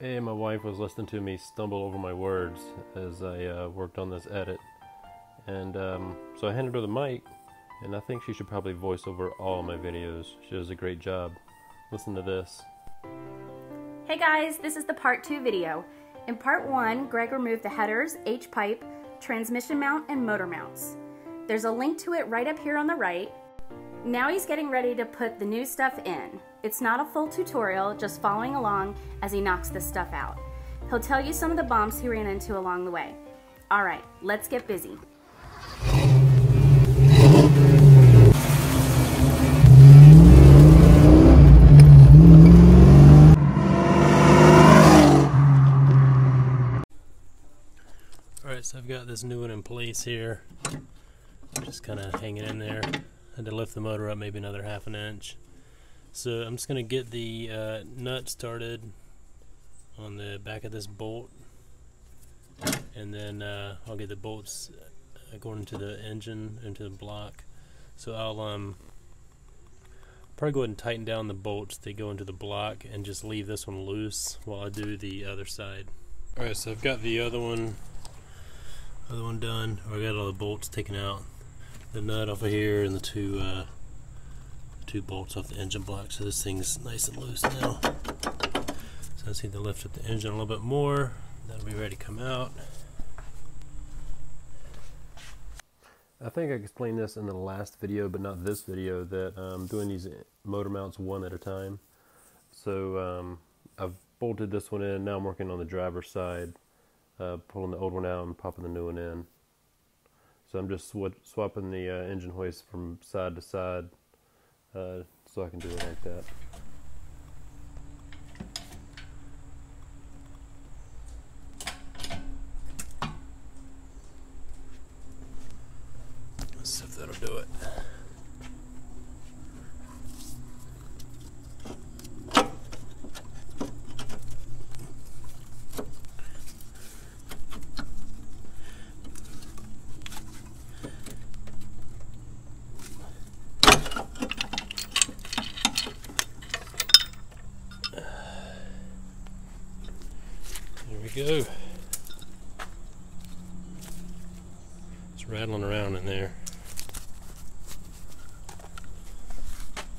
Hey, my wife was listening to me stumble over my words as I uh, worked on this edit. And um, so I handed her the mic, and I think she should probably voice over all my videos. She does a great job. Listen to this. Hey guys, this is the part two video. In part one, Greg removed the headers, H-pipe, transmission mount, and motor mounts. There's a link to it right up here on the right. Now he's getting ready to put the new stuff in. It's not a full tutorial, just following along as he knocks this stuff out. He'll tell you some of the bumps he ran into along the way. All right, let's get busy. Alright, so I've got this new one in place here. Just kind of hanging in there. Had to lift the motor up maybe another half an inch. So I'm just going to get the uh, nut started on the back of this bolt. And then uh, I'll get the bolts uh, going into the engine, into the block. So I'll um, probably go ahead and tighten down the bolts that go into the block and just leave this one loose while I do the other side. Alright, so I've got the other one other one done. I got all the bolts taken out. The nut off of here and the two uh, two bolts off the engine block. So this thing's nice and loose now. So I just need to lift up the engine a little bit more. That'll be ready to come out. I think I explained this in the last video, but not this video, that I'm doing these motor mounts one at a time. So um, I've bolted this one in. Now I'm working on the driver's side uh, pulling the old one out and popping the new one in. So I'm just sw swapping the uh, engine hoist from side to side uh, so I can do it like that. Let's see if that'll do it. Go. It's rattling around in there.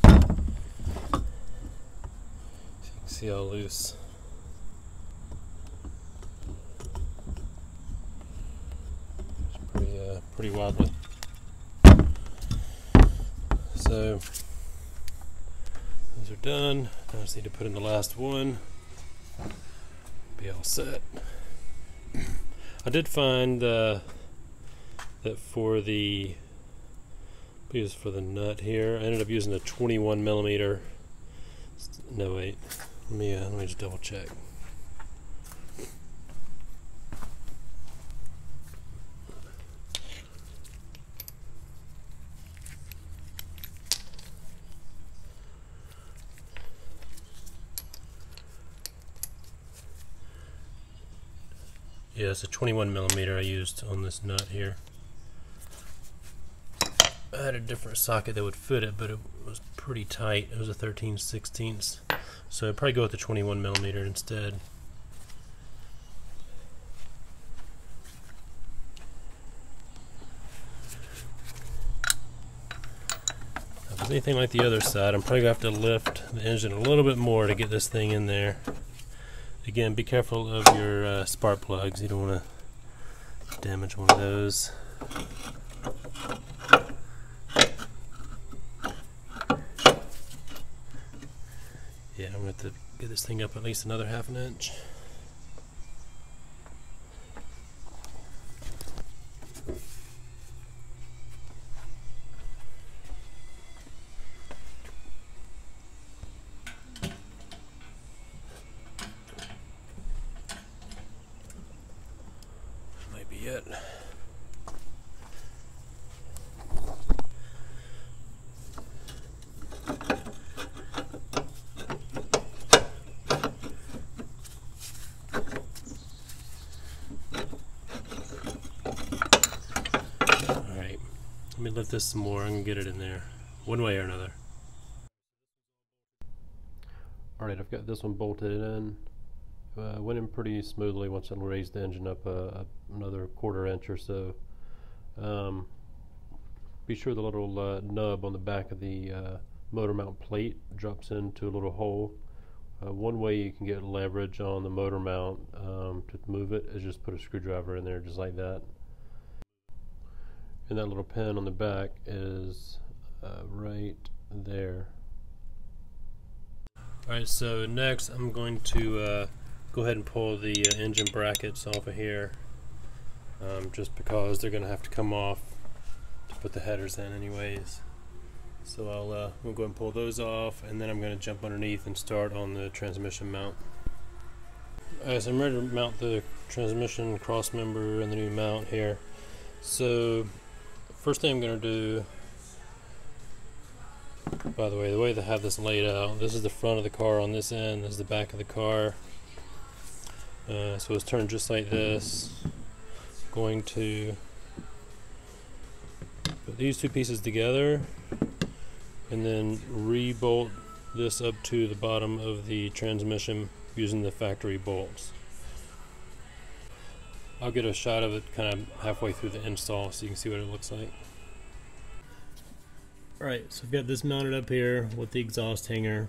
So you can see how loose. It's pretty, uh, pretty wobbly. So those are done. I just need to put in the last one be all set. I did find uh, that for the use for the nut here, I ended up using a 21 millimeter. No wait, let me uh, let me just double check. Yeah, it's a 21 millimeter I used on this nut here. I had a different socket that would fit it, but it was pretty tight. It was a 13 16ths. So I'd probably go with the 21 millimeter instead. If anything like the other side, I'm probably going to have to lift the engine a little bit more to get this thing in there. Again, be careful of your uh, spark plugs. You don't want to damage one of those. Yeah, I'm going to have to get this thing up at least another half an inch. Might be it. Alright, this some more. I'm gonna get it in there, one way or another. Alright, I've got this one bolted in. uh, went in pretty smoothly once I raised the engine up uh, another quarter inch or so. Um, be sure the little uh, nub on the back of the uh, motor mount plate drops into a little hole. Uh, one way you can get leverage on the motor mount um, to move it is just put a screwdriver in there just like that. And that little pin on the back is uh, right there. Alright, so next I'm going to uh, go ahead and pull the uh, engine brackets off of here um, just because they're going to have to come off to put the headers in anyways. So I'll uh, we'll go ahead and pull those off and then I'm going to jump underneath and start on the transmission mount. Alright, so I'm ready to mount the transmission cross member and the new mount here. So first thing I'm going to do by the way, the way they have this laid out, this is the front of the car on this end, this is the back of the car. Uh, so it's turned just like this. Going to put these two pieces together and then re-bolt this up to the bottom of the transmission using the factory bolts. I'll get a shot of it kind of halfway through the install so you can see what it looks like. Alright, so I've got this mounted up here with the exhaust hanger.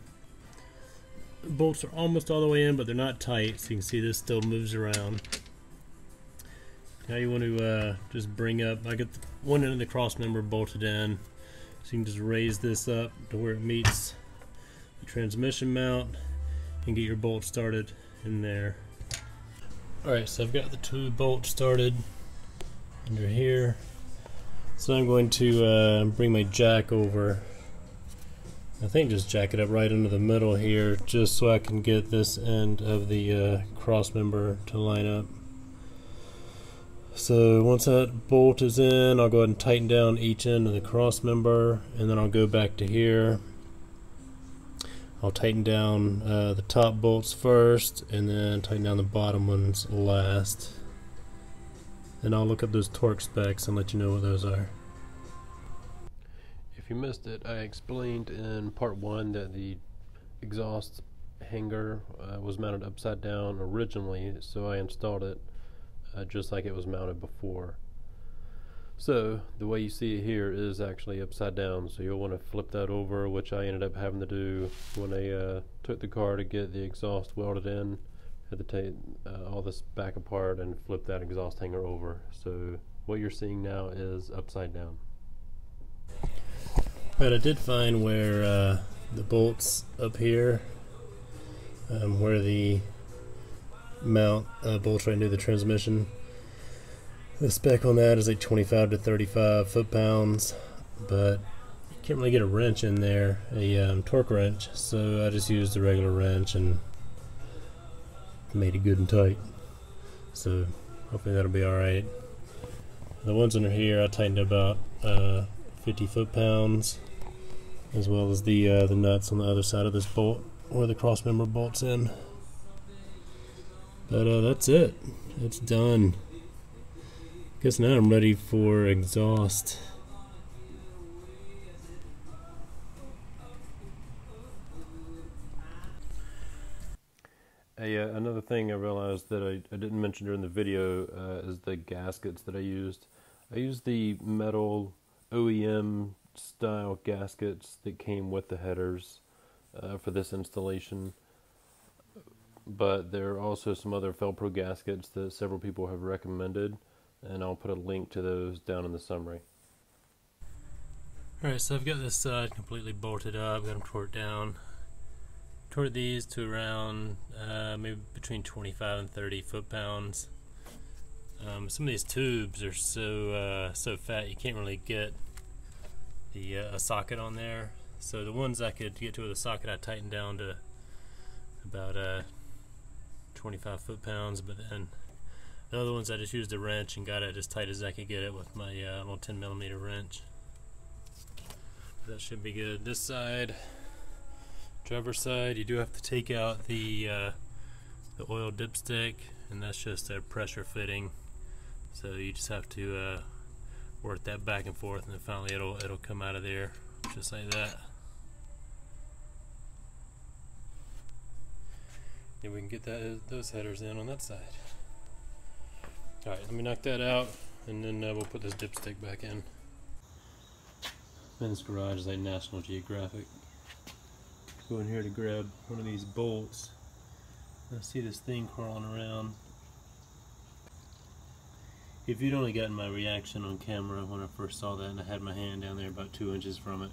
The bolts are almost all the way in, but they're not tight, so you can see this still moves around. Now you want to uh, just bring up, I got one end of the cross member bolted in, so you can just raise this up to where it meets the transmission mount and get your bolt started in there. Alright, so I've got the two bolts started under here. So I'm going to uh, bring my jack over. I think just jack it up right into the middle here just so I can get this end of the uh, cross member to line up. So once that bolt is in, I'll go ahead and tighten down each end of the cross member and then I'll go back to here. I'll tighten down uh, the top bolts first and then tighten down the bottom ones last and I'll look up those torque specs and let you know what those are. If you missed it, I explained in part one that the exhaust hanger uh, was mounted upside down originally, so I installed it uh, just like it was mounted before. So the way you see it here is actually upside down, so you'll want to flip that over, which I ended up having to do when I uh, took the car to get the exhaust welded in had to take uh, all this back apart and flip that exhaust hanger over. So what you're seeing now is upside down. But I did find where uh, the bolts up here, um, where the mount uh, bolts right into the transmission. The spec on that is like 25 to 35 foot-pounds, but you can't really get a wrench in there, a um, torque wrench, so I just used a regular wrench and made it good and tight. So hopefully that'll be alright. The ones under here I tightened about uh, 50 foot-pounds, as well as the uh, the nuts on the other side of this bolt, where the cross member bolts in. But uh, that's it. It's done. Guess now I'm ready for exhaust. A, uh, another thing I realized that I, I, didn't mention during the video uh, is the gaskets that I used. I used the metal OEM style gaskets that came with the headers uh, for this installation. But there are also some other Fel-Pro gaskets that several people have recommended, and I'll put a link to those down in the summary. Alright, so I've got this side completely bolted up, got them torqued down toward these to around uh, maybe between 25 and 30 foot-pounds. Um, some of these tubes are so uh, so fat you can't really get the uh, a socket on there. So the ones I could get to with a socket I tightened down to about uh, 25 foot-pounds, but then the other ones I just used a wrench and got it as tight as I could get it with my uh, little 10 millimeter wrench. That should be good. This side driver's side you do have to take out the uh, the oil dipstick and that's just a pressure fitting so you just have to uh, work that back and forth and then finally it'll it'll come out of there just like that and we can get that those headers in on that side. All right, let me knock that out, and then uh, we'll put this dipstick back in. Men's garage is like National Geographic. Go in here to grab one of these bolts. I see this thing crawling around. If you'd only gotten my reaction on camera when I first saw that and I had my hand down there about two inches from it.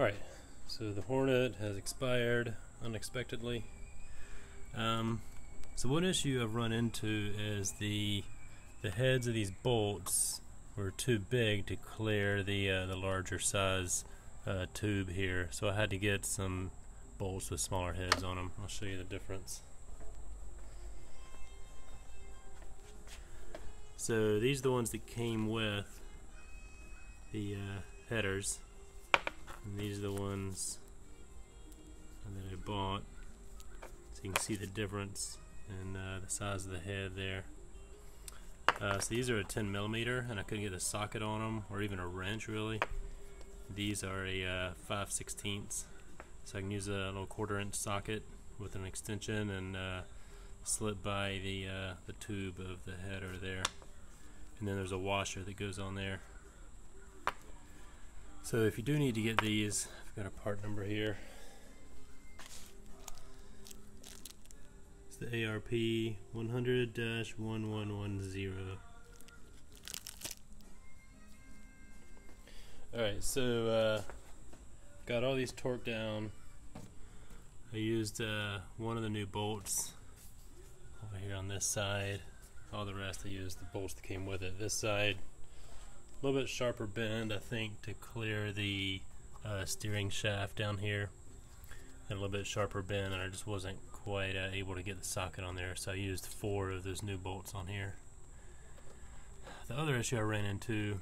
Alright, so the Hornet has expired unexpectedly. Um, so one issue I've run into is the the heads of these bolts were too big to clear the uh, the larger size uh, tube here, so I had to get some bolts with smaller heads on them. I'll show you the difference. So these are the ones that came with the uh, headers, and these are the ones that I bought. So you can see the difference in uh, the size of the head there. Uh, so these are a 10 millimeter, and I couldn't get a socket on them, or even a wrench really. These are a uh, 5 16ths, so I can use a little quarter inch socket with an extension and uh, slip by the uh, the tube of the header there. And then there's a washer that goes on there. So if you do need to get these, I've got a part number here. It's the ARP 100-1110. Alright, so uh, got all these torqued down. I used uh, one of the new bolts over here on this side. All the rest I used the bolts that came with it. This side, a little bit sharper bend, I think, to clear the uh, steering shaft down here. And a little bit sharper bend, and I just wasn't quite uh, able to get the socket on there, so I used four of those new bolts on here. The other issue I ran into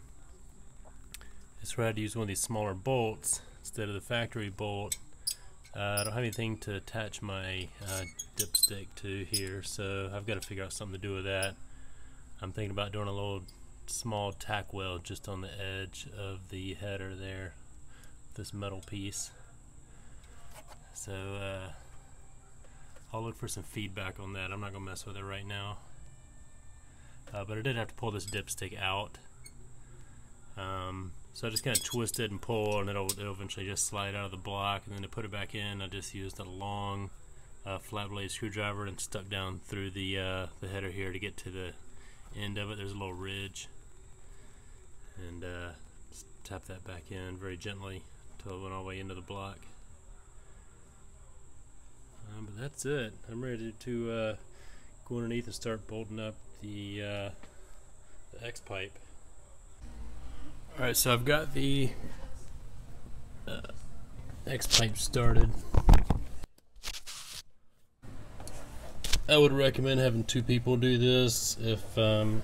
is where I had to use one of these smaller bolts instead of the factory bolt. Uh, I don't have anything to attach my uh, dipstick to here, so I've got to figure out something to do with that. I'm thinking about doing a little small tack weld just on the edge of the header there, this metal piece. So uh, I'll look for some feedback on that. I'm not to mess with it right now. Uh, but I did have to pull this dipstick out. Um, so I just kind of twist it and pull, and it'll, it'll eventually just slide out of the block. And then to put it back in, I just used a long uh, flat blade screwdriver and stuck down through the uh, the header here to get to the end of it. There's a little ridge, and uh, tap that back in very gently until it went all the way into the block. Um, but that's it. I'm ready to uh, go underneath and start bolting up the, uh, the X pipe. Alright, so I've got the uh, X pipe started. I would recommend having two people do this. If um,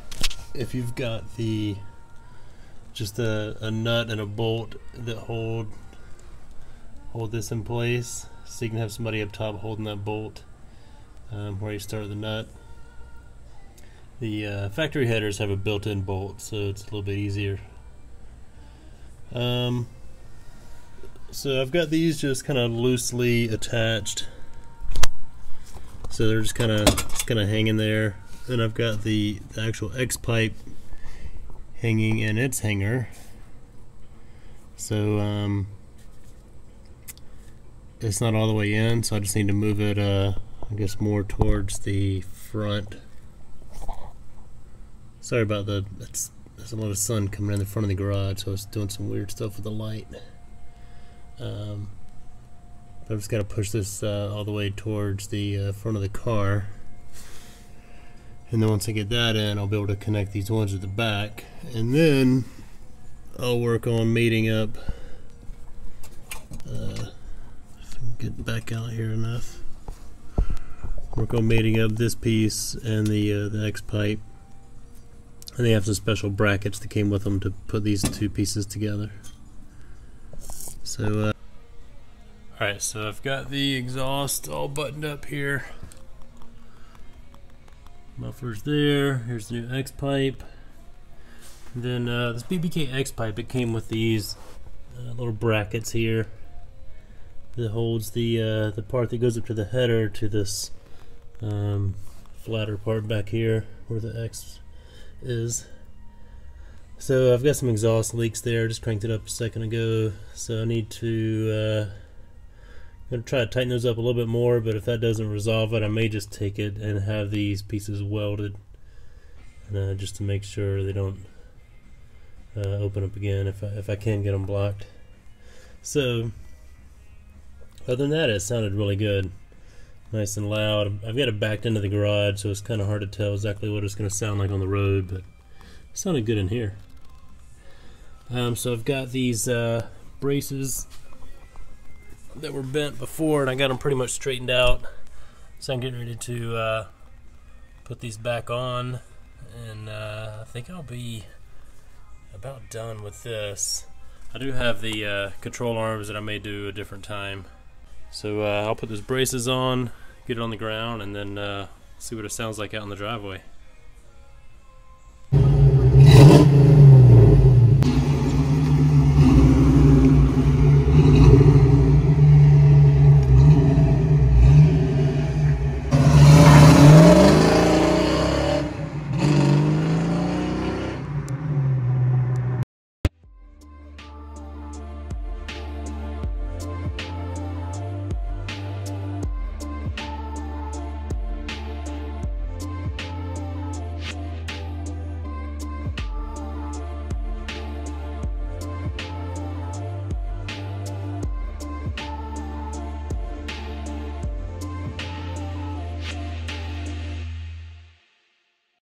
if you've got the just a, a nut and a bolt that hold hold this in place so you can have somebody up top holding that bolt um, where you start the nut. The uh, factory headers have a built-in bolt so it's a little bit easier. Um, so I've got these just kind of loosely attached. So they're just kind of kind of hanging there. And I've got the, the actual X pipe hanging in its hanger. So um, it's not all the way in, so I just need to move it, uh, I guess, more towards the front. Sorry about the. It's there's a lot of sun coming in the front of the garage, so I was doing some weird stuff with the light. Um, I've just got to push this uh, all the way towards the uh, front of the car. And then once I get that in, I'll be able to connect these ones at the back. And then I'll work on mating up. Uh, get back out here enough. Work on mating up this piece and the uh, the X pipe and they have some special brackets that came with them to put these two pieces together. So, uh, Alright, so I've got the exhaust all buttoned up here. Muffler's there. Here's the new X pipe. And then uh, this BBK X pipe, it came with these uh, little brackets here that holds the uh, the part that goes up to the header to this um, flatter part back here where the X is. So I've got some exhaust leaks there, just cranked it up a second ago, so I need to uh, I'm going to try to tighten those up a little bit more, but if that doesn't resolve it, I may just take it and have these pieces welded uh, just to make sure they don't uh, open up again if I, if I can get them blocked. So, other than that, it sounded really good. Nice and loud. I've got it backed into the garage, so it's kind of hard to tell exactly what it's going to sound like on the road, but it sounded good in here. Um, so I've got these uh, braces that were bent before, and I got them pretty much straightened out. So I'm getting ready to uh, put these back on, and uh, I think I'll be about done with this. I do have the uh, control arms that I may do a different time. So uh, I'll put those braces on, get it on the ground, and then uh, see what it sounds like out in the driveway.